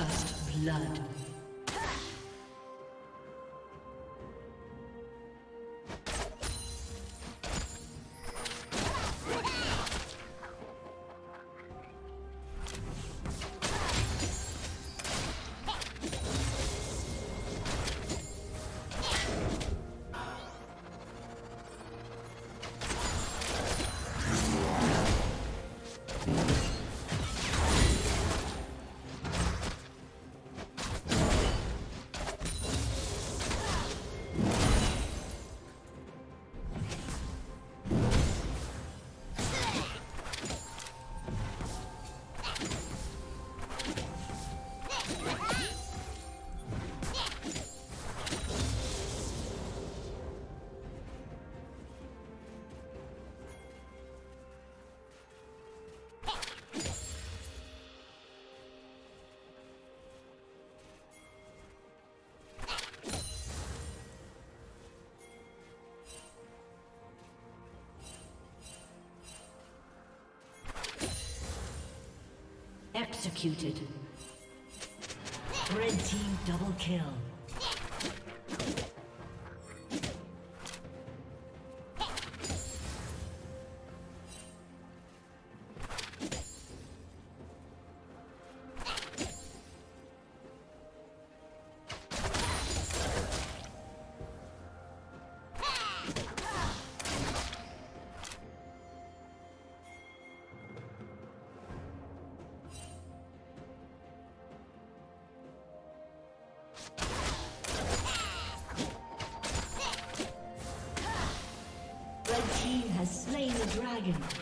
First blood. Executed. Red team double kill. Dragon.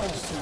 Plate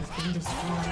has been destroyed.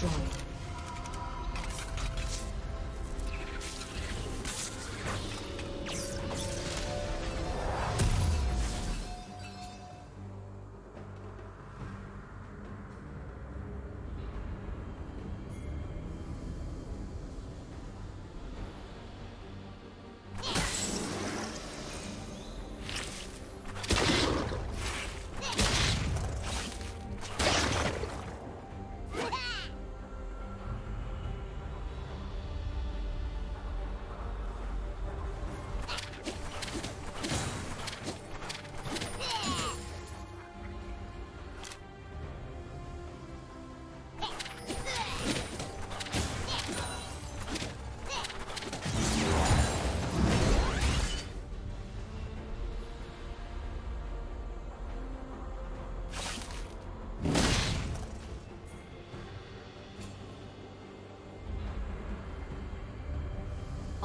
Destroyed.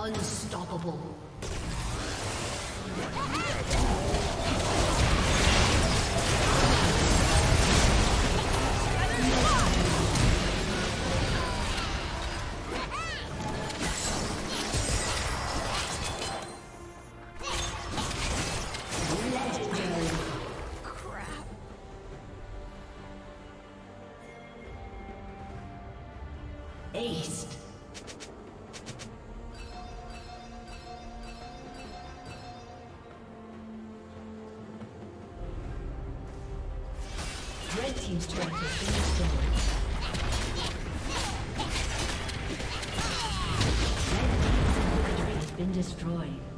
Unstoppable. Aced. Destroyed.